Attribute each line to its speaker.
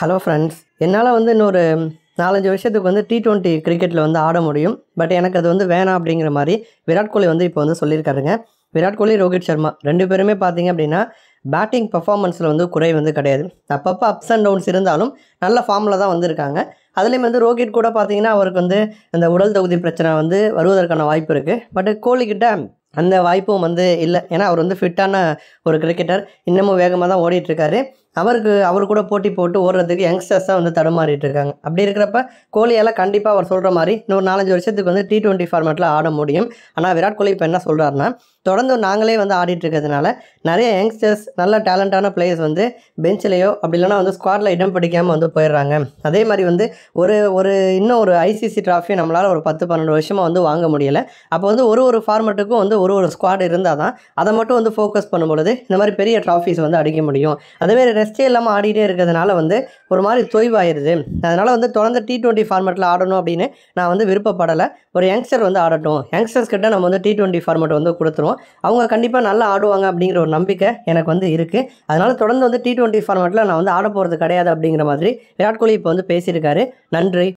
Speaker 1: Hello friends என்னால் வந்து இன்னொரு நாலஞ்சு வருஷத்துக்கு வந்து டி ட்வெண்ட்டி கிரிக்கெட்டில் வந்து ஆட முடியும். பட் எனக்கு அது வந்து வேணாம் அப்படிங்கிற மாதிரி விராட் கோலி வந்து இப்போ வந்து சொல்லியிருக்காருங்க. விராட் கோலி ரோஹித் சர்மா ரெண்டு பேருமே பார்த்தீங்க அப்படின்னா பேட்டிங் பர்ஃபார்மன்ஸில் வந்து குறை வந்து கிடையாது. அப்பப்போ அப்ஸ் அண்ட் டவுன்ஸ் இருந்தாலும் நல்ல ஃபார்மில் தான் வந்திருக்காங்க. அதுலேயும் வந்து ரோஹித் கூட பார்த்தீங்கன்னா அவருக்கு வந்து இந்த உடல் தகுதி பிரச்சனை வந்து வருவதற்கான வாய்ப்பு இருக்குது பட் கோலிக்கிட்ட அந்த வாய்ப்பும் வந்து இல்லை. ஏன்னா அவர் வந்து ஃபிட்டான ஒரு கிரிக்கெட்டர் இன்னமும் வேகமாக தான் ஓடிட்டுருக்காரு அவருக்கு அவர் கூட போட்டி போட்டு ஓடுறதுக்கு யங்ஸ்டர்ஸ் தான் வந்து தடுமாறிட்டு இருக்காங்க. அப்படி இருக்கிறப்ப கோலியால் கண்டிப்பாக அவர் சொல்கிற மாதிரி இன்னொரு நாலஞ்சு வருஷத்துக்கு வந்து டி டுவெண்ட்டி ஃபார்மேட்டில் ஆட முடியும். ஆனால் விராட் கோலி இப்போ என்ன சொல்கிறாருன்னா தொடர்ந்து நாங்களே வந்து ஆடிட்டு இருக்கிறதுனால நிறைய யங்ஸ்டர்ஸ் நல்ல டேலண்டான பிளேயர்ஸ் வந்து பெஞ்சிலேயோ அப்படி இல்லைனா வந்து ஸ்குவாடில் இடம் பிடிக்காமல் வந்து போயிடுறாங்க. அதே மாதிரி வந்து ஒரு ஒரு இன்னும் ஒரு ஐசிசி ட்ராஃபி நம்மளால் ஒரு பத்து பன்னெண்டு வருஷமாக வந்து வாங்க முடியலை. அப்போ வந்து ஒரு ஒரு ஃபார்மெட்டுக்கும் வந்து ஒரு ஒரு ஸ்குவாட் இருந்தால் தான் அதை மட்டும் வந்து ஃபோக்கஸ் பண்ணும்பொழுது இந்த மாதிரி பெரிய ட்ராஃபிஸ் வந்து அடிக்க முடியும். அதேமாதிரி ரெஸ்ட்டே இல்லாமல் ஆடிட்டே இருக்கிறதுனால வந்து ஒரு மாதிரி தொய்வாயிருது. அதனால் வந்து தொடர்ந்து டி டுவெண்ட்டி ஃபார்மெட்டில் ஆடணும் அப்படின்னு நான் வந்து விருப்பப்படலை. ஒரு யங்ஸ்டர் வந்து ஆடட்டும். யங்ஸ்டர்ஸ் கிட்ட நம்ம வந்து டி டுவெண்ட்டி ஃபார்மெட் வந்து கொடுத்துருவோம். அவங்க கண்டிப்பாக நல்லா ஆடுவாங்க அப்படிங்கிற ஒரு நம்பிக்கை எனக்கு வந்து இருக்குது அதனால் தொடர்ந்து வந்து டி டுவெண்ட்டி ஃபார்மெட்டில் நான் வந்து ஆட போகிறது கிடையாது அப்படிங்கிற மாதிரி விராட் கோலி இப்போ வந்து பேசியிருக்காரு. நன்றி.